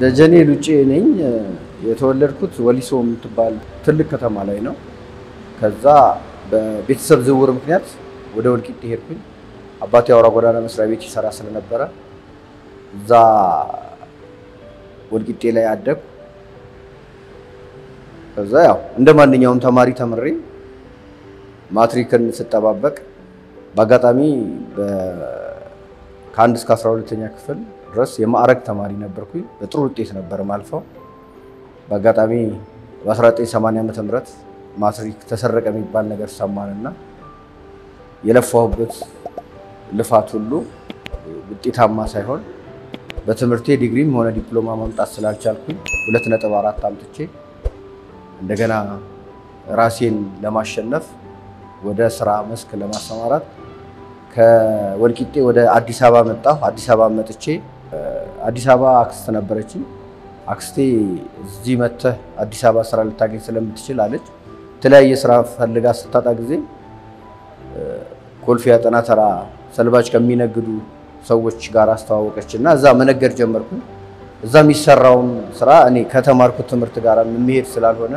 ደጀኔ ሉጬ ነኝ። የተወለድኩት ወሊሶ የምትባል ትልቅ ከተማ ላይ ነው። ከዛ በቤተሰብ ዝውውር ምክንያት ወደ ወልቂጤ ሄድኩኝ። አባቴ አውራ ጎዳና መስሪያ ቤት ይሰራ ስለነበረ እዛ ወልቂጤ ላይ አደግኩ። ከዛ ያው እንደ ማንኛውም ተማሪ ተምሬ ማትሪክን ስጠባበቅ በአጋጣሚ ከአንድ እስከ አስራ ሁለተኛ ክፍል ድረስ የማዕረግ ተማሪ ነበርኩኝ። በጥሩ ውጤት ነበር ማልፈው። በአጋጣሚ በ1980 ዓ ም ማትሪክ ተሰረቀ የሚባል ነገር ሰማንና የለፋሁበት ልፋት ሁሉ ውጤታማ ሳይሆን በትምህርቴ ዲግሪም ሆነ ዲፕሎማ ማምጣት ስላልቻልኩኝ ሁለት ነጥብ አራት አምጥቼ እንደገና ራሴን ለማሸነፍ ወደ ስራ መስክ ለማሰማራት ከወልቂጤ ወደ አዲስ አበባ መጣሁ። አዲስ አበባ መጥቼ አዲስ አበባ አክስት ነበረችኝ። አክስቴ እዚህ መጥተህ አዲስ አበባ ስራ ልታገኝ ስለምትችል አለች። የተለያየ ስራ ፈልጋ ስታጣ ጊዜ ኮልፌ አጠና ተራ ሰልባጅ ከሚነግዱ ሰዎች ጋር አስተዋወቀች እና እዛ መነገድ ጀመርኩ። እዛ የሚሰራውን ስራ እኔ ከተማርኩት ትምህርት ጋር የሚሄድ ስላልሆነ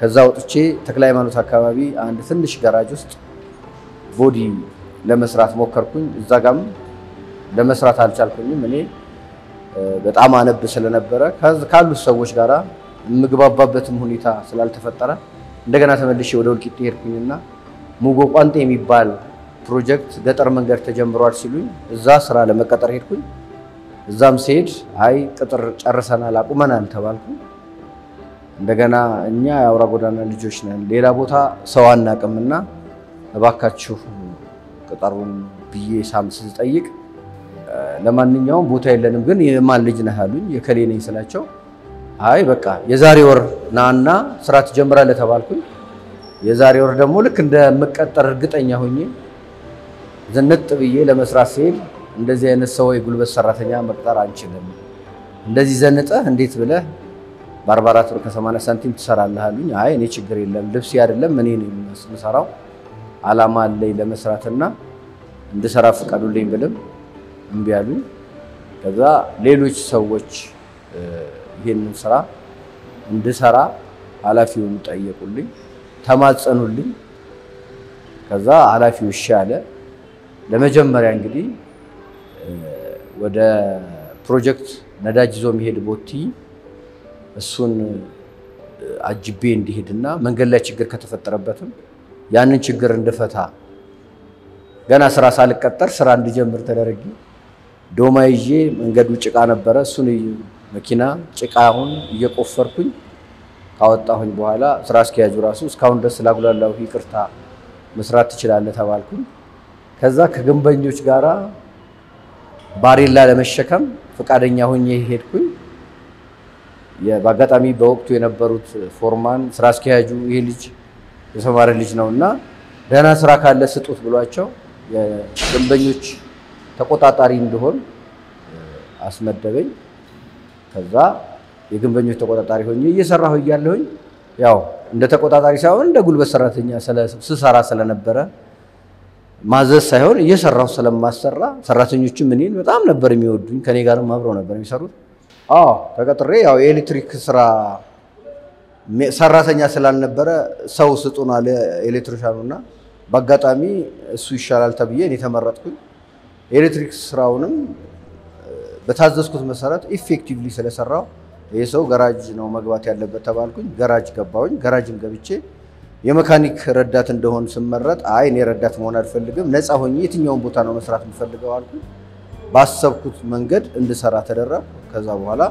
ከዛ ወጥቼ ተክለ ሃይማኖት አካባቢ አንድ ትንሽ ገራጅ ውስጥ body ለመስራት ሞከርኩኝ። እዛ ጋም ለመስራት አልቻልኩኝም። እኔ በጣም አነብ ስለነበረ ካሉት ሰዎች ጋር የምግባባበትም ሁኔታ ስላልተፈጠረ እንደገና ተመልሼ ወደ ወልቂጤ ሄድኩኝና ሙጎ ቋንጤ የሚባል ፕሮጀክት ገጠር መንገድ ተጀምሯል ሲሉኝ እዛ ስራ ለመቀጠር ሄድኩኝ። እዛም ስሄድ አይ ቅጥር ጨርሰናል አቁመናል ተባልኩ። እንደገና እኛ የአውራ ጎዳና ልጆች ነን፣ ሌላ ቦታ ሰው አናቅምና እባካችሁ ቅጠሩን ብዬ ሳም ስጠይቅ ለማንኛውም ቦታ የለንም፣ ግን የማን ልጅ ነህ አሉኝ። የከሌ ነኝ ስላቸው አይ በቃ የዛሬ ወር ናና ስራ ትጀምራለህ ተባልኩኝ። የዛሬ ወር ደግሞ ልክ እንደምቀጠር እርግጠኛ ሆኜ ዝንጥ ብዬ ለመስራት ሲሄድ እንደዚህ አይነት ሰው የጉልበት ሰራተኛ መቅጠር አንችልም፣ እንደዚህ ዘንጠህ እንዴት ብለህ በ44 ብር ከ80 ሳንቲም ትሰራለህ አሉኝ። አይ እኔ ችግር የለም ልብሴ አይደለም እኔ የምሰራው አላማ አለኝ ለመስራትና እንድሰራ ፍቀዱልኝ ብልም እምቢ አሉኝ። ከዛ ሌሎች ሰዎች ይህንን ስራ እንድሰራ ኃላፊውን ጠየቁልኝ፣ ተማጸኑልኝ። ከዛ ኃላፊው እሺ አለ። ለመጀመሪያ እንግዲህ ወደ ፕሮጀክት ነዳጅ ይዞ የሚሄድ ቦቲ እሱን አጅቤ እንዲሄድና መንገድ ላይ ችግር ከተፈጠረበትም ያንን ችግር እንድፈታ ገና ስራ ሳልቀጠር ስራ እንድጀምር ተደረጊ። ዶማ ይዤ መንገዱ ጭቃ ነበረ። እሱን መኪና ጭቃውን እየቆፈርኩኝ ካወጣሁኝ በኋላ ስራ አስኪያጁ ራሱ እስካሁን ድረስ ስላጉላላሁ ይቅርታ መስራት ትችላለህ ተባልኩኝ። ከዛ ከግንበኞች ጋራ ባሬላ ለመሸከም ፈቃደኛ ሆኜ ሄድኩኝ። በአጋጣሚ በወቅቱ የነበሩት foreman ስራ አስኪያጁ ይሄ ልጅ የተማረ ልጅ ነው እና ደህና ስራ ካለ ስጡት ብሏቸው የግንበኞች ተቆጣጣሪ እንድሆን አስመደበኝ። ከዛ የግንበኞች ተቆጣጣሪ ሆኜ እየሰራሁ እያለሁኝ ያው እንደ ተቆጣጣሪ ሳይሆን እንደ ጉልበት ሰራተኛ ስሰራ ስለነበረ ማዘዝ ሳይሆን እየሰራሁ ስለማሰራ ሰራተኞችም እኔን በጣም ነበር የሚወዱኝ። ከኔ ጋርም አብረው ነበር የሚሰሩት። አዎ ተቀጥሬ ያው የኤሌክትሪክ ስራ ሰራተኛ ስላልነበረ ሰው ስጡን አለ electrician ኑ እና በአጋጣሚ እሱ ይሻላል ተብዬ እኔ ተመረጥኩኝ። የኤሌክትሪክ ስራውንም በታዘዝኩት መሰረት effectively ስለሰራው ይህ ሰው ገራጅ ነው መግባት ያለበት ተባልኩኝ። ገራጅ ገባሁኝ። ገራጅም ገብቼ የመካኒክ ረዳት እንደሆን ስመረጥ አይ እኔ ረዳት መሆን አልፈልግም፣ ነፃ ሆኜ የትኛውን ቦታ ነው መስራት የምፈልገው አልኩኝ። ባሰብኩት መንገድ እንድሰራ ተደረግ። ከዛ በኋላ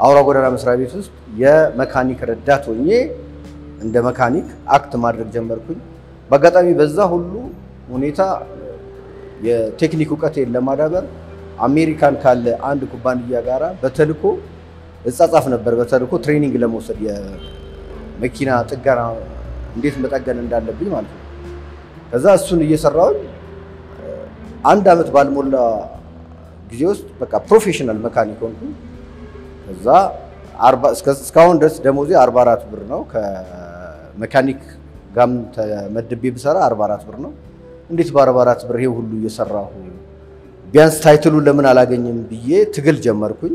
አውራ ጎዳና መስሪያ ቤት ውስጥ የመካኒክ ረዳት ሆኜ እንደ መካኒክ act ማድረግ ጀመርኩኝ። በአጋጣሚ በዛ ሁሉ ሁኔታ የቴክኒክ እውቀቴን ለማዳበር አሜሪካን ካለ አንድ ኩባንያ ጋራ በተልኮ እጻጻፍ ነበር። በተልኮ training ለመውሰድ የመኪና ጥገና እንዴት መጠገን እንዳለብኝ ማለት ነው። ከዛ እሱን እየሰራሁኝ አንድ ዓመት ባልሞላ ጊዜ ውስጥ በቃ professional መካኒክ ሆንኩኝ። ከዛ እስካሁን ድረስ ደሞዜ 44 ብር ነው። ከመካኒክ ጋም ተመድቤ ብሰራ 44 ብር ነው። እንዴት በ44 ብር ይሄ ሁሉ እየሰራሁ ቢያንስ title ኡን ለምን አላገኝም ብዬ ትግል ጀመርኩኝ።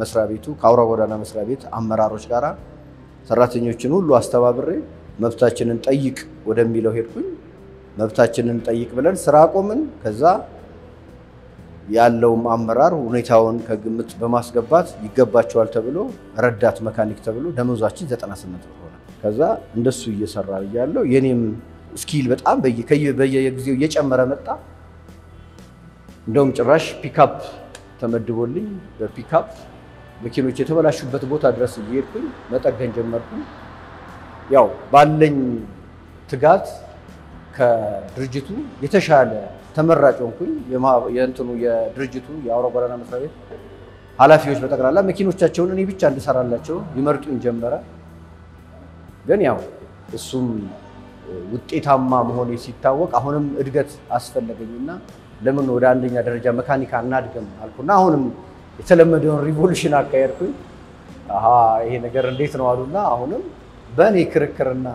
መስሪያ ቤቱ ከአውራ ጎዳና መስሪያ ቤት አመራሮች ጋር ሰራተኞችን ሁሉ አስተባብሬ መብታችንን ጠይቅ ወደሚለው ሄድኩኝ። መብታችንን ጠይቅ ብለን ስራ አቆምን። ከዛ ያለውም አመራር ሁኔታውን ከግምት በማስገባት ይገባቸዋል ተብሎ ረዳት መካኒክ ተብሎ ደመወዛችን 98 ብር ሆነ። ከዛ እንደሱ እየሰራ እያለው የኔም skill በጣም በየጊዜው እየጨመረ መጣ። እንደውም ጭራሽ ፒካፕ ተመድቦልኝ በፒካፕ መኪኖች የተበላሹበት ቦታ ድረስ እየሄድኩኝ መጠገን ጀመርኩኝ። ያው ባለኝ ትጋት ከድርጅቱ የተሻለ ተመራጭ ሆንኩኝ። የእንትኑ የድርጅቱ የአውራ ጎዳና መስሪያ ቤት ኃላፊዎች በጠቅላላ መኪኖቻቸውን እኔ ብቻ እንድሰራላቸው ይመርጡኝ ጀመረ። ግን ያው እሱም ውጤታማ መሆኔ ሲታወቅ አሁንም እድገት አስፈለገኝና ለምን ወደ አንደኛ ደረጃ መካኒክ አናድገም አልኩና አሁንም የተለመደውን ሪቮሉሽን አካሄድኩኝ። አሀ ይሄ ነገር እንዴት ነው አሉና አሁንም በእኔ ክርክርና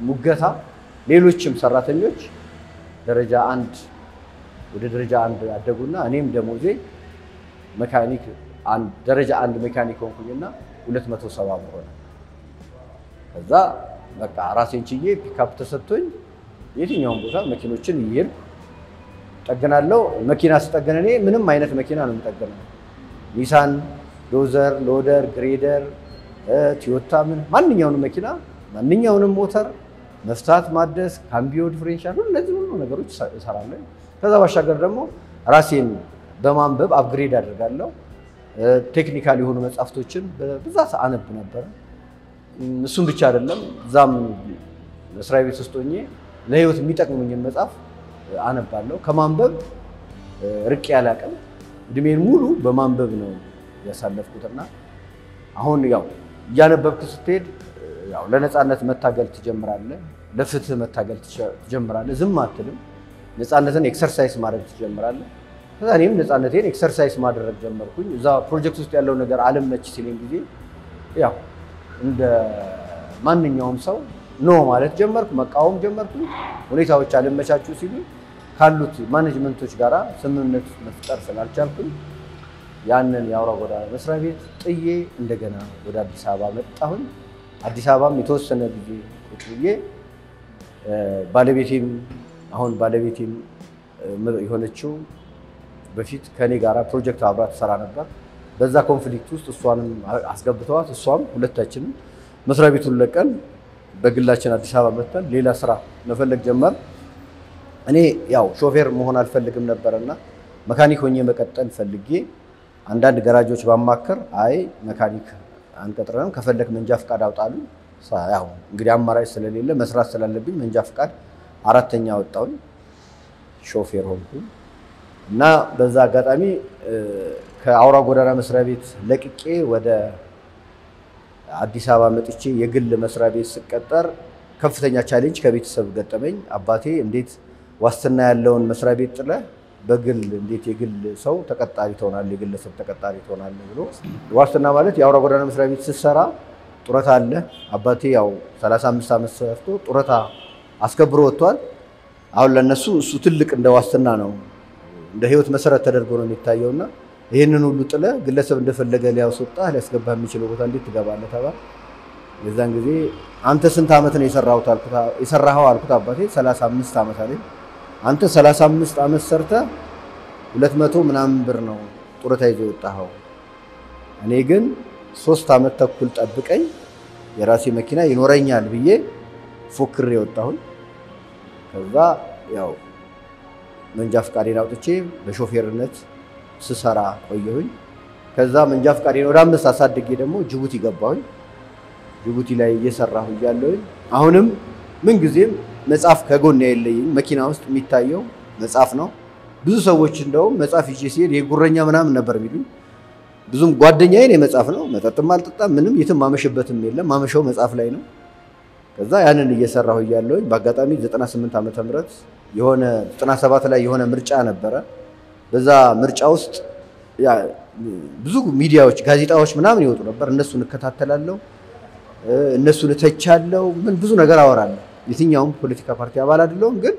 ሙገታ ሌሎችም ሰራተኞች ደረጃ አንድ ወደ ደረጃ አንድ አደጉና እኔም ደሞዜ መካኒክ ደረጃ አንድ መካኒክ ሆንኩኝና 270 ብር ሆነ። ከዛ በቃ ራሴን ችዬ ፒካፕ ተሰጥቶኝ የትኛውን ቦታ መኪኖችን እየሄድኩ ጠግናለሁ። መኪና ስጠገን እኔ ምንም አይነት መኪና ነው የምጠገነው። ኒሳን፣ ዶዘር፣ ሎደር፣ ግሬደር፣ ቲዮታ ምን ማንኛውንም መኪና ማንኛውንም ሞተር መፍታት፣ ማደስ፣ ካምቢዮ፣ differential እነዚህ ሁሉ ነገሮች እሰራለሁ። ከዛ ባሻገር ደግሞ ራሴን በማንበብ upgrade አድርጋለሁ። technical የሆኑ መጽሐፍቶችን በብዛት አነብ ነበረ። እሱም ብቻ አይደለም፣ እዛም መስሪያ ቤት ውስጥ ሆኜ ለህይወት የሚጠቅሙኝን መጽሐፍ አነባለሁ። ከማንበብ ርቄ አላውቅም። እድሜን ሙሉ በማንበብ ነው ያሳለፍኩትና አሁን ያው እያነበብክ ስትሄድ ያው ለነፃነት መታገል ትጀምራለህ፣ ለፍትህ መታገል ትጀምራለህ። ዝም አትልም። ነፃነትን exercise ማድረግ ትጀምራለህ። ከዛ እኔም ነፃነቴን exercise ማድረግ ጀመርኩኝ። እዛ ፕሮጀክት ውስጥ ያለው ነገር አልመች ሲለኝ ጊዜ ያው እንደ ማንኛውም ሰው no ማለት ጀመርኩ፣ መቃወም ጀመርኩ። ሁኔታዎች አልመቻቹ ሲሉ ካሉት management ኦች ጋራ ስምምነት መፍጠር ስላልቻልኩኝ ያንን የአውራ ጎዳና መስሪያ ቤት ጥዬ እንደገና ወደ አዲስ አበባ መጣሁኝ። አዲስ አበባም የተወሰነ ጊዜ ቁጭ ብዬ ባለቤቴም አሁን ባለቤቴም የሆነችው በፊት ከኔ ጋራ ፕሮጀክት አብራ ትሰራ ነበር። በዛ conflict ውስጥ እሷንም አስገብተዋት እሷም ሁለታችንም መስሪያ ቤቱን ለቀን በግላችን አዲስ አበባ መጥተን ሌላ ስራ መፈለግ ጀመርን። እኔ ያው ሾፌር መሆን አልፈልግም ነበርና መካኒክ ሆኜ መቀጠል ፈልጌ አንዳንድ ገራጆች ባማክር አይ መካኒክ አንቀጥረንም ከፈለክ መንጃ ፍቃድ አውጣ አሉ። ያው እንግዲህ አማራጭ ስለሌለ መስራት ስላለብኝ መንጃ ፍቃድ አራተኛ ወጣሁኝ፣ ሾፌር ሆንኩኝ እና በዛ አጋጣሚ ከአውራ ጎዳና መስሪያ ቤት ለቅቄ ወደ አዲስ አበባ መጥቼ የግል መስሪያ ቤት ስቀጠር ከፍተኛ challenge ከቤተሰብ ገጠመኝ። አባቴ እንዴት ዋስትና ያለውን መስሪያ ቤት ጥለህ በግል እንዴት የግል ሰው ተቀጣሪ ትሆናለህ፣ የግለሰብ ተቀጣሪ ትሆናለህ ብሎ ዋስትና ማለት የአውራ ጎዳና መስሪያ ቤት ስትሰራ ጡረታ አለ። አባቴ ያው 35 ዓመት ሰርቶ ጡረታ አስከብሮ ወጥቷል። አሁን ለነሱ እሱ ትልቅ እንደ ዋስትና ነው፣ እንደ ህይወት መሰረት ተደርጎ ነው የሚታየውና ይህንን ሁሉ ጥለህ ግለሰብ እንደፈለገ ሊያስወጣህ ሊያስገባህ የሚችለው ቦታ እንዴት ትገባለህ ተባል። የዛን ጊዜ አንተ ስንት ዓመት ነው የሰራኸው አልኩት። አባቴ 35 ዓመት አለኝ። አንተ 35 ዓመት ሰርተህ 200 ምናምን ብር ነው ጡረታ ይዞ የወጣኸው። እኔ ግን ሶስት ዓመት ተኩል ጠብቀኝ የራሴ መኪና ይኖረኛል ብዬ ፎክሬ የወጣሁኝ። ከዛ ያው መንጃ ፈቃዴን አውጥቼ በሾፌርነት ስሰራ ቆየሁኝ። ከዛ መንጃ ፈቃዴን ወደ አምስት አሳድጌ ደግሞ ጅቡቲ ገባሁኝ። ጅቡቲ ላይ እየሰራሁ እያለሁኝ አሁንም ምንጊዜም መጽሐፍ ከጎን የለኝም። መኪና ውስጥ የሚታየው መጽሐፍ ነው። ብዙ ሰዎች እንደውም መጽሐፍ ይዤ ሲሄድ የጉረኛ ምናምን ነበር የሚሉኝ። ብዙም ጓደኛዬን የመጽሐፍ ነው። መጠጥም አልጠጣም፣ ምንም የትም ማመሽበትም የለም። ማመሻው መጽሐፍ ላይ ነው። ከዛ ያንን እየሰራሁ እያለሁኝ በአጋጣሚ 98 ዓመተ ምህረት የሆነ 97 ላይ የሆነ ምርጫ ነበረ። በዛ ምርጫ ውስጥ ብዙ ሚዲያዎች፣ ጋዜጣዎች ምናምን ይወጡ ነበር። እነሱን እከታተላለሁ፣ እነሱን እተቻለሁ፣ ምን ብዙ ነገር አወራለሁ። የትኛውም ፖለቲካ ፓርቲ አባል አይደለሁም፣ ግን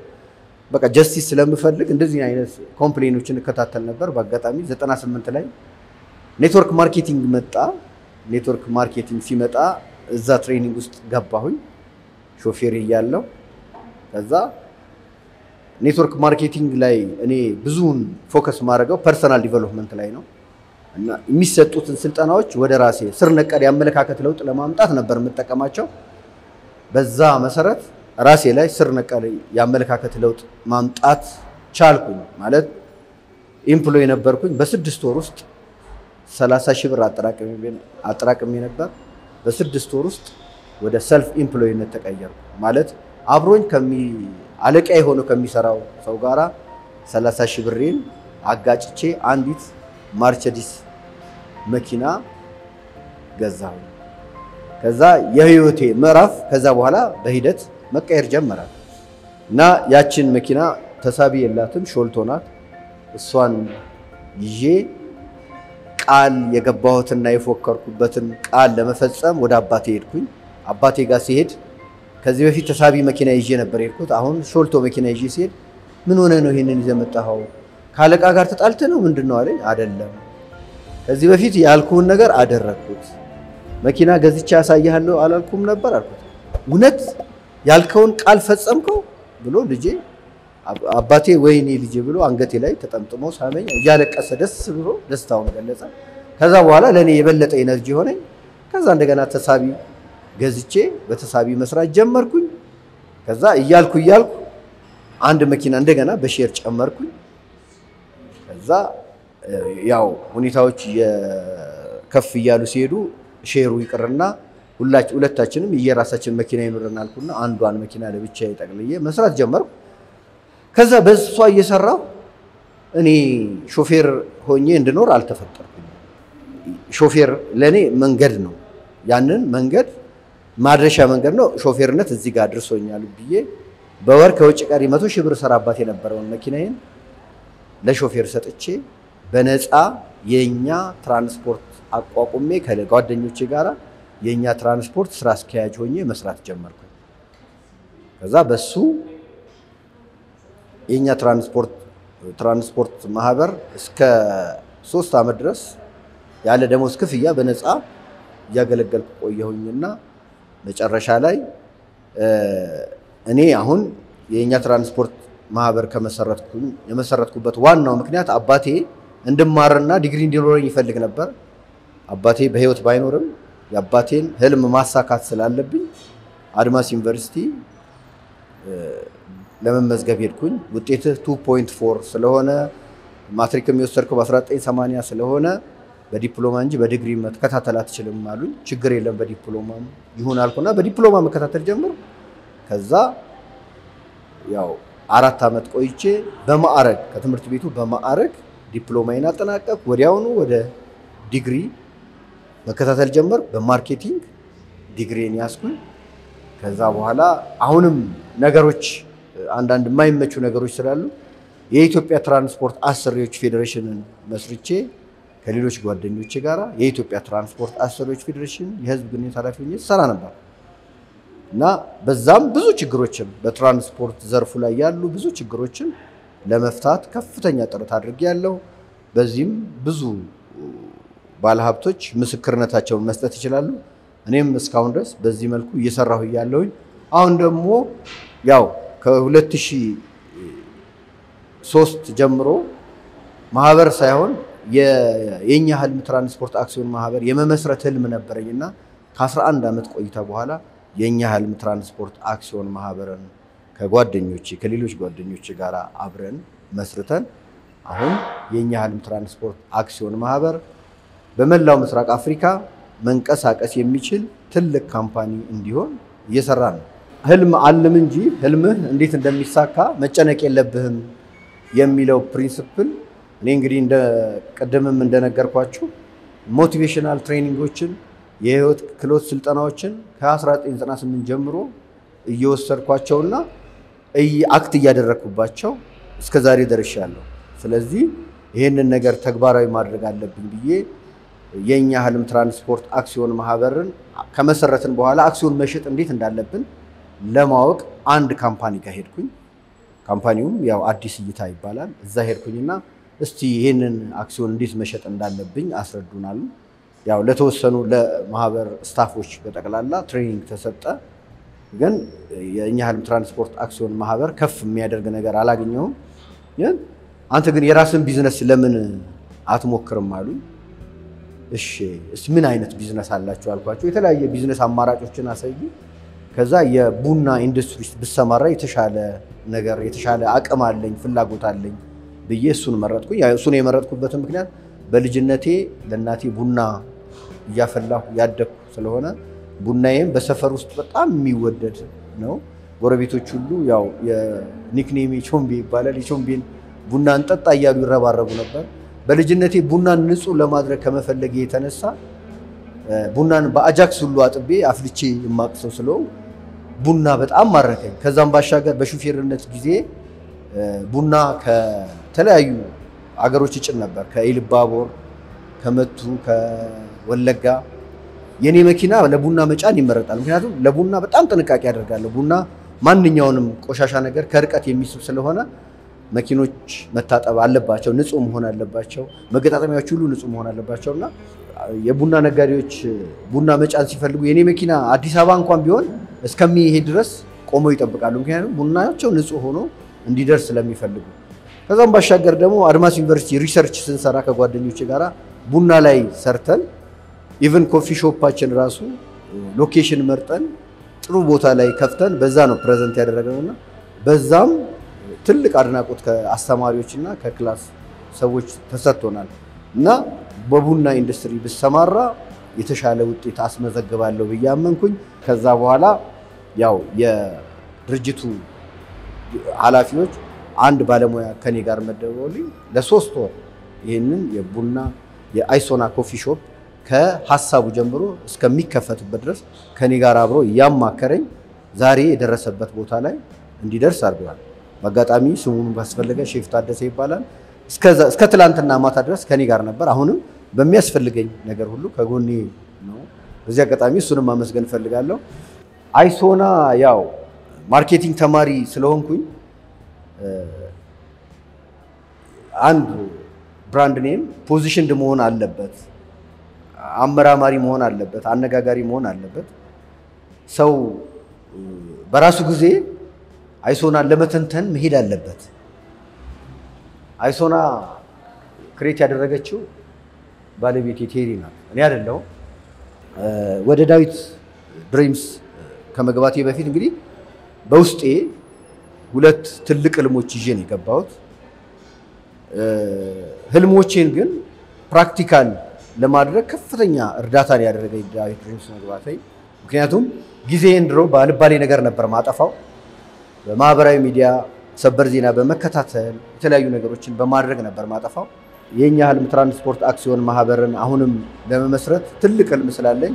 በቃ ጀስቲስ ስለምፈልግ እንደዚህ አይነት complain ኦችን እከታተል ነበር። በአጋጣሚ 98 ላይ network marketing መጣ። network marketing ሲመጣ እዛ training ውስጥ ገባሁኝ ሾፌር እያለሁ። ከዛ network marketing ላይ እኔ ብዙውን focus ማደርገው personal development ላይ ነው እና የሚሰጡትን ስልጠናዎች ወደ ራሴ ስር ነቀል የአመለካከት ለውጥ ለማምጣት ነበር የምጠቀማቸው። በዛ መሰረት ራሴ ላይ ስር ነቀል የአመለካከት ለውጥ ማምጣት ቻልኩኝ። ማለት employee ነበርኩኝ። በስድስት ወር ውስጥ ሰላሳ ሺህ ብር አጠራቅሜ ነበር። በስድስት ወር ውስጥ ወደ self employ ነት ተቀየርኩ። ማለት አብሮኝ ከሚ አለቃ የሆነው ከሚሰራው ሰው ጋራ 30 ሺህ ብሬን አጋጭቼ አንዲት ማርቸዲስ መኪና ገዛሁ። ከዛ የህይወቴ ምዕራፍ ከዛ በኋላ በሂደት መቀየር ጀመረ እና ያችን መኪና ተሳቢ የላትም ሾልቶ ናት። እሷን ይዤ ቃል የገባሁትና የፎከርኩበትን ቃል ለመፈጸም ወደ አባቴ ሄድኩኝ። አባቴ ጋር ሲሄድ ከዚህ በፊት ተሳቢ መኪና ይዤ ነበር የሄድኩት። አሁን ሾልቶ መኪና ይዤ ሲሄድ ምን ሆነ ነው ይሄንን ይዘህ መጣኸው? ከአለቃ ጋር ተጣልተህ ነው ምንድን ነው አለኝ። አይደለም ከዚህ በፊት ያልኩህን ነገር አደረግኩት። መኪና ገዝቼ ያሳይሃለሁ አላልኩም ነበር አልኩት። እውነት ያልከውን ቃል ፈጸምከው ብሎ ልጄ አባቴ ወይኔ ልጄ ብሎ አንገቴ ላይ ተጠምጥሞ ሳመኝ፣ እያለቀሰ ደስ ብሎ ደስታውን ገለጸ። ከዛ በኋላ ለእኔ የበለጠ ኤነርጂ ሆነኝ። ከዛ እንደገና ተሳቢ ገዝቼ በተሳቢ መስራት ጀመርኩኝ። ከዛ እያልኩ እያልኩ አንድ መኪና እንደገና በሼር ጨመርኩኝ። ከዛ ያው ሁኔታዎች ከፍ እያሉ ሲሄዱ share ኡ ይቅርና ሁለታችንም የራሳችን መኪና ይኑረን አልኩና አንዷን መኪና ለብቻ ጠቅልዬ መስራት ጀመርኩ። ከዛ በሷ እየሰራሁ እኔ ሾፌር ሆኜ እንድኖር አልተፈጠርኩም። ሾፌር ለእኔ መንገድ ነው። ያንን መንገድ ማድረሻ መንገድ ነው። ሾፌርነት እዚህ ጋር አድርሶኛል ብዬ በወር ከውጭ ቀሪ መቶ ሺህ ብር ሰራባት የነበረውን መኪናዬን ለሾፌር ሰጥቼ በነፃ የእኛ ትራንስፖርት አቋቁሜ ከጓደኞቼ ጋር የእኛ ትራንስፖርት ስራ አስኪያጅ ሆኜ መስራት ጀመርኩ። ከዛ በሱ የእኛ ትራንስፖርት ማህበር እስከ ሶስት ዓመት ድረስ ያለ ደሞዝ ክፍያ በነፃ እያገለገልኩ ቆየሁኝና መጨረሻ ላይ እኔ አሁን የእኛ ትራንስፖርት ማህበር የመሰረትኩበት ዋናው ምክንያት አባቴ እንድማርና ዲግሪ እንዲኖረኝ ይፈልግ ነበር። አባቴ በህይወት ባይኖርም የአባቴን ህልም ማሳካት ስላለብኝ አድማስ ዩኒቨርሲቲ ለመመዝገብ ሄድኩኝ። ውጤትህ 2.4 ስለሆነ ማትሪክም የወሰድከው በ1980 ስለሆነ በዲፕሎማ እንጂ በዲግሪ መከታተል አትችልም አሉኝ። ችግር የለም በዲፕሎማ ይሁን አልኩና በዲፕሎማ መከታተል ጀመርኩ። ከዛ ያው አራት ዓመት ቆይቼ በማዕረግ ከትምህርት ቤቱ በማዕረግ ዲፕሎማዬን አጠናቀቅኩ። ወዲያውኑ ወደ ዲግሪ መከታተል ጀመርኩ። በ marketing ዲግሪን ያዝኩኝ። ከዛ በኋላ አሁንም ነገሮች አንዳንድ የማይመቹ ነገሮች ስላሉ የኢትዮጵያ ትራንስፖርት አሰሪዎች ፌዴሬሽንን መስርቼ ከሌሎች ጓደኞቼ ጋር የኢትዮጵያ ትራንስፖርት አሰሪዎች ፌዴሬሽን የህዝብ ግንኙነት ኃላፊ ሆኜ ሰራ ነበር እና በዛም ብዙ ችግሮችን በትራንስፖርት ዘርፉ ላይ ያሉ ብዙ ችግሮችን ለመፍታት ከፍተኛ ጥረት አድርጌያለሁ። በዚህም ብዙ ባለሀብቶች ምስክርነታቸውን መስጠት ይችላሉ። እኔም እስካሁን ድረስ በዚህ መልኩ እየሰራሁ እያለሁኝ አሁን ደግሞ ያው ከ2003 ጀምሮ ማህበር ሳይሆን የኛ ህልም ትራንስፖርት አክሲዮን ማህበር የመመስረት ህልም ነበረኝና ከ11 ዓመት ቆይታ በኋላ የኛ ህልም ትራንስፖርት አክሲዮን ማህበርን ከጓደኞቼ ከሌሎች ጓደኞቼ ጋር አብረን መስርተን አሁን የኛ ህልም ትራንስፖርት አክሲዮን ማህበር በመላው ምስራቅ አፍሪካ መንቀሳቀስ የሚችል ትልቅ company እንዲሆን እየሰራ ነው። ህልም አልም እንጂ ህልምህ እንዴት እንደሚሳካ መጨነቅ የለብህም የሚለው principle እኔ እንግዲህ እንደ ቅድምም እንደነገርኳችሁ motivational training ኦችን የህይወት ክህሎት ስልጠናዎችን ከ1998 ጀምሮ እየወሰድኳቸውና act እያደረግኩባቸው እስከ ዛሬ ደርሻለሁ። ስለዚህ ይህንን ነገር ተግባራዊ ማድረግ አለብኝ ብዬ የእኛ ህልም ትራንስፖርት አክሲዮን ማህበርን ከመሰረትን በኋላ አክሲዮን መሸጥ እንዴት እንዳለብን ለማወቅ አንድ company ጋር ሄድኩኝ። company ውም ያው አዲስ እይታ ይባላል። እዛ ሄድኩኝና እስቲ ይህንን አክሲዮን እንዴት መሸጥ እንዳለብኝ አስረዱን አልኩ። ያው ለተወሰኑ ለማህበር staff ኦች በጠቅላላ training ተሰጠ። ግን የእኛ ህልም ትራንስፖርት አክሲዮን ማህበር ከፍ የሚያደርግ ነገር አላገኘሁም። ግን አንተ ግን የራስን ቢዝነስ ለምን አትሞክርም አሉ። እሺ እስቲ ምን አይነት ቢዝነስ አላችሁ አልኳቸው። የተለያየ ቢዝነስ አማራጮችን አሳዩኝ። ከዛ የቡና ኢንዱስትሪ ውስጥ ብሰማራ የተሻለ ነገር የተሻለ አቅም አለኝ ፍላጎት አለኝ ብዬ እሱን መረጥኩኝ። እሱን የመረጥኩበትን ምክንያት በልጅነቴ ለእናቴ ቡና እያፈላሁ ያደግኩ ስለሆነ ቡናዬም በሰፈር ውስጥ በጣም የሚወደድ ነው። ጎረቤቶች ሁሉ ያው የኒክኔሜ ቾምቤ ይባላል። የቾምቤን ቡና እንጠጣ እያሉ ይረባረቡ ነበር። በልጅነቴ ቡናን ንጹህ ለማድረግ ከመፈለጌ የተነሳ ቡናን በአጃክስ ሁሉ አጥቤ አፍልቼ የማቅሰው ስለሆንኩ ቡና በጣም ማረከኝ። ከዛም ባሻገር በሹፌርነት ጊዜ ቡና ከተለያዩ አገሮች ይጭን ነበር። ከኢልባቦር፣ ከመቱ፣ ከወለጋ የኔ መኪና ለቡና መጫን ይመረጣል። ምክንያቱም ለቡና በጣም ጥንቃቄ ያደርጋለሁ። ቡና ማንኛውንም ቆሻሻ ነገር ከርቀት የሚስብ ስለሆነ መኪኖች መታጠብ አለባቸው፣ ንጹህ መሆን አለባቸው። መገጣጠሚያዎች ሁሉ ንጹህ መሆን አለባቸው እና የቡና ነጋዴዎች ቡና መጫን ሲፈልጉ የኔ መኪና አዲስ አበባ እንኳን ቢሆን እስከሚሄድ ድረስ ቆመው ይጠብቃሉ። ምክንያቱም ቡናቸው ንጹህ ሆኖ እንዲደርስ ስለሚፈልጉ። ከዛም ባሻገር ደግሞ አድማስ ዩኒቨርሲቲ research ስንሰራ ከጓደኞች ጋር ቡና ላይ ሰርተን even coffee shop ኣችን ራሱ location መርጠን ጥሩ ቦታ ላይ ከፍተን በዛ ነው present ያደረግነውና በዛም ትልቅ አድናቆት ከአስተማሪዎች እና ከ class ሰዎች ተሰጥቶናል እና በቡና ኢንዱስትሪ ብሰማራ የተሻለ ውጤት አስመዘግባለሁ ብዬ አመንኩኝ። ከዛ በኋላ ያው የድርጅቱ ኃላፊዎች አንድ ባለሙያ ከኔ ጋር መድበውልኝ ለሶስት ወር ይህንን የቡና የአይሶና coffee shop ከሀሳቡ ጀምሮ እስከሚከፈትበት ድረስ ከኔ ጋር አብሮ እያማከረኝ ዛሬ የደረሰበት ቦታ ላይ እንዲደርስ አድርገዋል። በአጋጣሚ ስሙን ባስፈለገ ሼፍ ታደሰ ይባላል። እስከ ትላንትና ማታ ድረስ ከኔ ጋር ነበር። አሁንም በሚያስፈልገኝ ነገር ሁሉ ከጎኔ ነው። በዚህ አጋጣሚ እሱንም ማመስገን እፈልጋለሁ። አይሶና ያው marketing ተማሪ ስለሆንኩኝ አንድ brand name positioned መሆን አለበት፣ አመራማሪ መሆን አለበት፣ አነጋጋሪ መሆን አለበት። ሰው በራሱ ጊዜ አይሶናን ለመተንተን መሄድ አለበት። አይሶና create ያደረገችው ባለቤት ቴሪ ናት፣ እኔ አይደለሁም። ወደ ዳዊት ድሪምስ ከመግባቴ በፊት እንግዲህ በውስጤ ሁለት ትልቅ ህልሞች ይዤ ነው የገባሁት። ህልሞቼን ግን practical ለማድረግ ከፍተኛ እርዳታን ያደረገኝ ዳዊት ድሪምስ መግባቴ። ምክንያቱም ጊዜን ድሮ ባልባሌ ነገር ነበር ማጠፋው በማህበራዊ ሚዲያ ሰበር ዜና በመከታተል የተለያዩ ነገሮችን በማድረግ ነበር ማጠፋው። የእኛ ህልም ትራንስፖርት አክሲዮን ማህበርን አሁንም ለመመስረት ትልቅ ህልም ስላለኝ